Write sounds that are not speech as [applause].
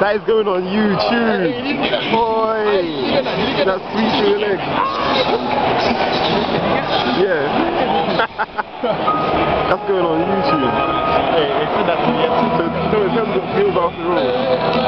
That is going on YouTube. Boy, that's sweet to your legs. Yeah. [laughs] that's going on YouTube. Hey, it's that So, so in terms of off after all.